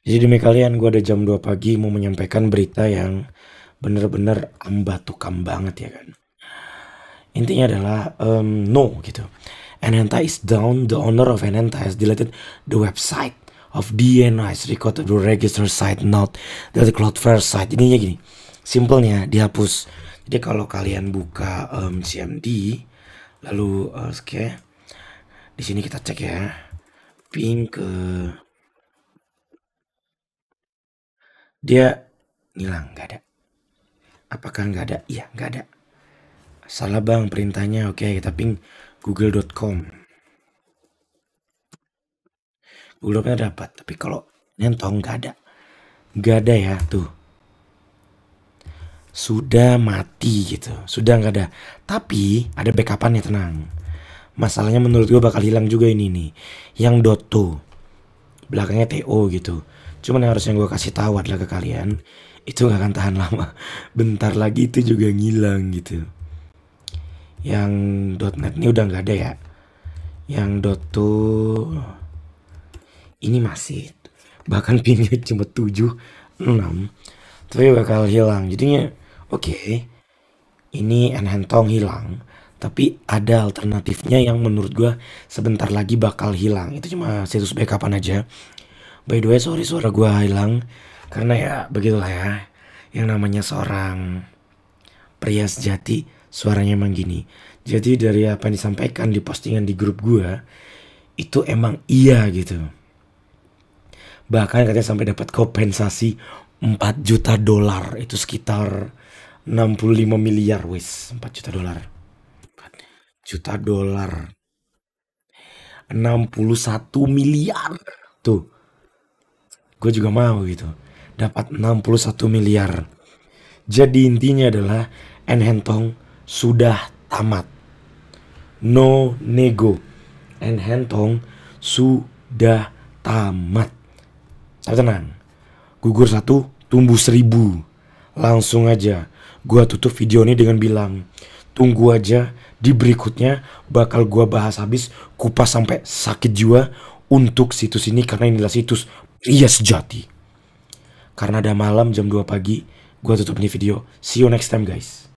Jadi demi kalian gue ada jam 2 pagi mau menyampaikan berita yang bener-bener ambatukam banget ya kan. Intinya adalah um, no gitu. Enenta is down. The owner of Enenta has deleted the website of DNA is recorded the register site not the Cloudflare site. Ininya gini, simpelnya dihapus. Jadi kalau kalian buka um, CMD, lalu uh, oke, okay, di sini kita cek ya, ping ke dia hilang nggak ada. Apakah nggak ada? Iya nggak ada. Salah bang perintahnya. Oke kita ping google.com. Google.com dapat, tapi kalau nentong nggak ada. Nggak ada ya tuh. Sudah mati gitu, sudah nggak ada. Tapi ada backupannya tenang. Masalahnya menurut gue bakal hilang juga ini nih. Yang Doto belakangnya TO gitu. Cuman yang harusnya gue kasih tahu adalah ke kalian itu gak akan tahan lama. Bentar lagi itu juga ngilang gitu. Yang .net ini udah nggak ada ya. Yang Doto ini masih bahkan pinnya cuma 7 6 tapi bakal hilang jadinya oke okay, ini Enhentong hilang tapi ada alternatifnya yang menurut gue sebentar lagi bakal hilang. Itu cuma situs backupan aja. By the way sorry suara gue hilang. Karena ya begitulah ya. Yang namanya seorang pria sejati suaranya emang gini. Jadi dari apa yang disampaikan di postingan di grup gue itu emang iya gitu. Bahkan katanya sampai dapat kompensasi 4 juta dolar. Itu sekitar 65 miliar wis. 4 juta dolar. 4 juta dolar. 61 miliar. Tuh. Gue juga mau gitu. Dapat 61 miliar. Jadi intinya adalah Enhentong sudah tamat. No nego. Enhentong sudah tamat. Tapi tenang, gugur satu, tumbuh seribu. Langsung aja, gua tutup video ini dengan bilang, tunggu aja di berikutnya bakal gua bahas habis kupas sampai sakit jiwa untuk situs ini karena inilah situs pria sejati. Karena ada malam jam 2 pagi, gua tutup ini video. See you next time guys.